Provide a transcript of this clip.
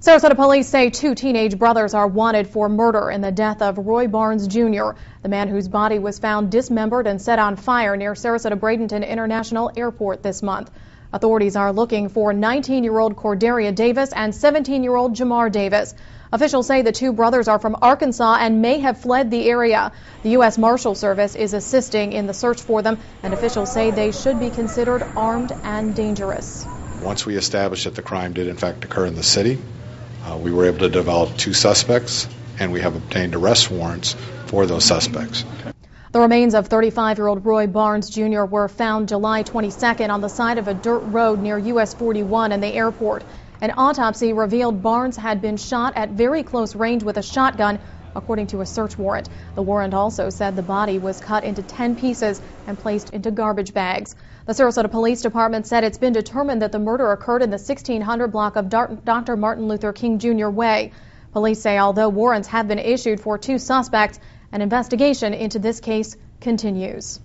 Sarasota police say two teenage brothers are wanted for murder in the death of Roy Barnes Jr., the man whose body was found dismembered and set on fire near Sarasota Bradenton International Airport this month. Authorities are looking for 19-year-old Corderia Davis and 17-year-old Jamar Davis. Officials say the two brothers are from Arkansas and may have fled the area. The U.S. Marshal Service is assisting in the search for them, and officials say they should be considered armed and dangerous. Once we established that the crime did in fact occur in the city, uh, we were able to develop two suspects, and we have obtained arrest warrants for those suspects. The remains of 35-year-old Roy Barnes Jr. were found July 22nd on the side of a dirt road near US 41 and the airport. An autopsy revealed Barnes had been shot at very close range with a shotgun, according to a search warrant. The warrant also said the body was cut into 10 pieces and placed into garbage bags. The Sarasota Police Department said it's been determined that the murder occurred in the 1600 block of Dr. Martin Luther King Jr. Way. Police say although warrants have been issued for two suspects, an investigation into this case continues.